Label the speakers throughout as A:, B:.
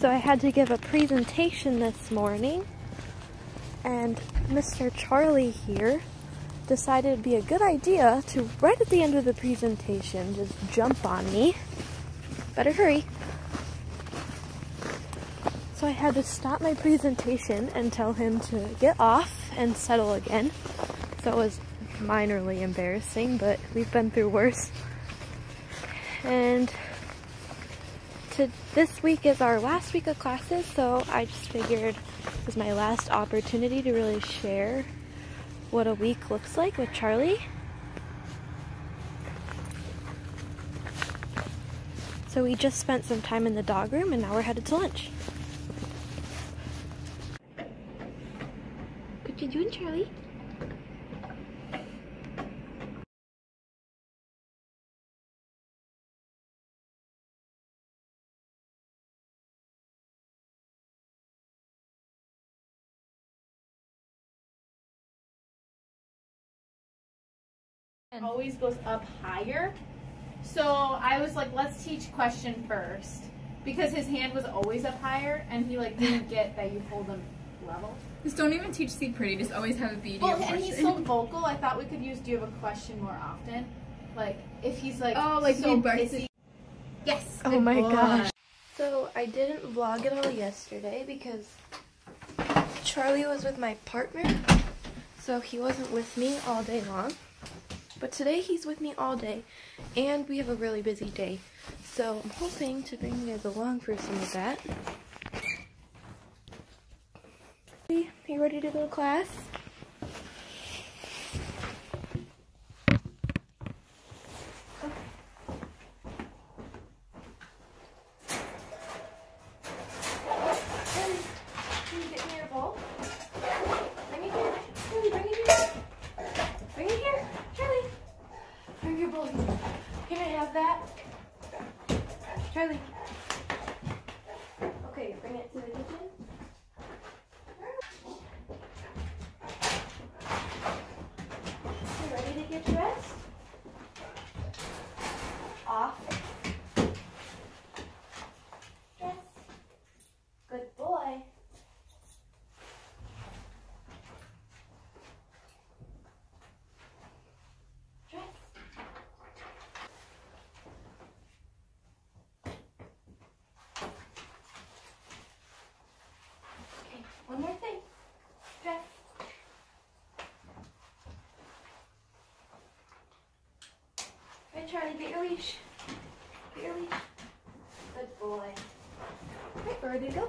A: So I had to give a presentation this morning and Mr. Charlie here decided it'd be a good idea to, right at the end of the presentation, just jump on me. Better hurry. So I had to stop my presentation and tell him to get off and settle again. So it was minorly embarrassing, but we've been through worse. And to, this week is our last week of classes, so I just figured it was my last opportunity to really share what a week looks like with Charlie. So we just spent some time in the dog room and now we're headed to lunch. What you doing, Charlie?
B: Always goes up higher. So I was like, let's teach question first. Because his hand was always up higher and he like didn't get that you hold them level.
C: Just don't even teach C pretty, just always have a BD
B: Well,
C: or
B: and he's so vocal, I thought we could use do you have a question more often. Like if he's like
C: Oh, like
B: so
C: feedback.
B: pissy. Yes.
A: Oh my
B: boy.
A: gosh. So I didn't vlog it all yesterday because Charlie was with my partner, so he wasn't with me all day long. But today he's with me all day, and we have a really busy day. So I'm hoping to bring you guys along for some of that. Are You ready to go to class? Can you get me your bowl? Bring it here. Charlie, bring it here. Bring it here. Charlie. Can I have that? Charlie. Okay, bring it to the kitchen. You ready to get dressed? Off. Dress. Good boy. Dress. Okay, one more thing. Dress. Right, Charlie, get your leash. Get your leash. Good boy. Okay, we're ready go.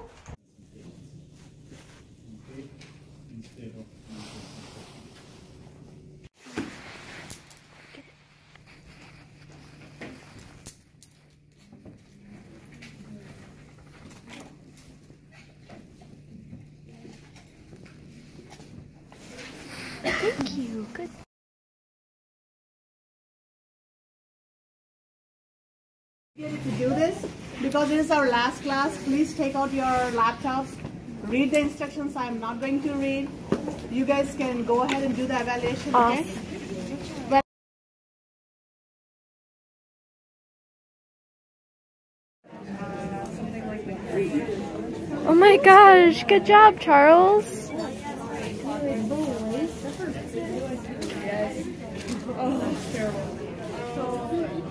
A: Thank you. Good.
D: To do this because this is our last class. Please take out your laptops, read the instructions. I'm not going to read. You guys can go ahead and do the evaluation. Okay. But
A: Oh my gosh, good job, Charles. Oh,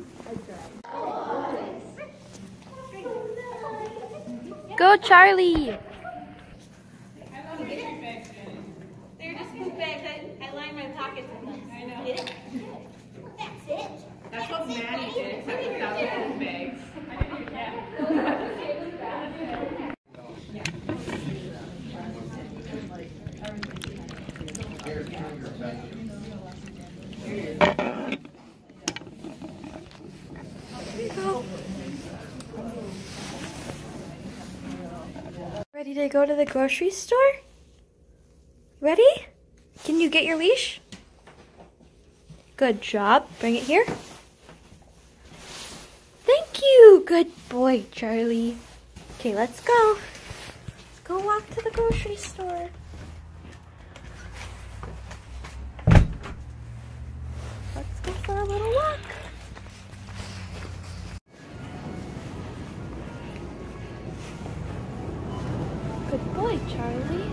A: Go, Charlie.
B: They're just his bags. I, I line my pockets with them. I know. Get it? That's it.
C: That's what Maddie did, except without the food bags.
A: Ready Ready to go to the grocery store? Ready? Can you get your leash? Good job. Bring it here. Thank you. Good boy, Charlie. Okay, let's go. Let's go walk to the grocery store. Let's go for a little Charlie.